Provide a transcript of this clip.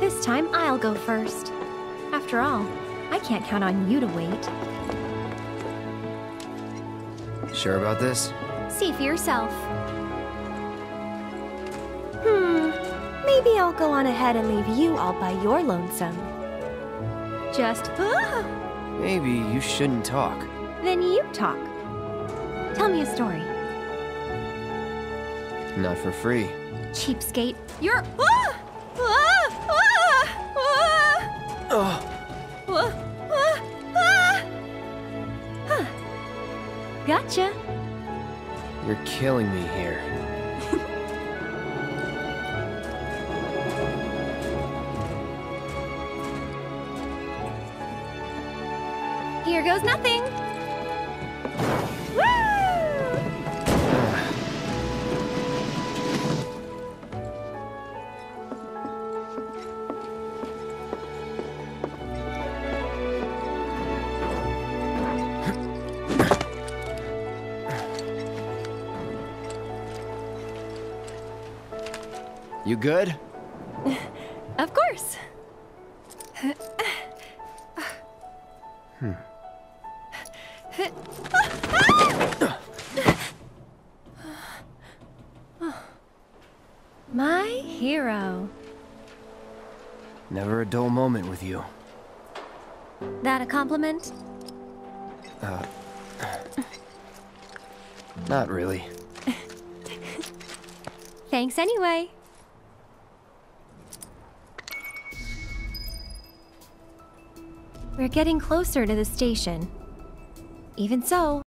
This time I'll go first. After all, I can't count on you to wait. Sure about this? See for yourself. Hmm, maybe I'll go on ahead and leave you all by your lonesome. Just, Maybe you shouldn't talk. then you talk. Tell me a story. Not for free. Cheapskate. You're. Gotcha. You're killing me here. Here goes nothing. You good? Of course. Hmm. My hero. Never a dull moment with you. That a compliment? Uh, not really. Thanks anyway. We're getting closer to the station. Even so,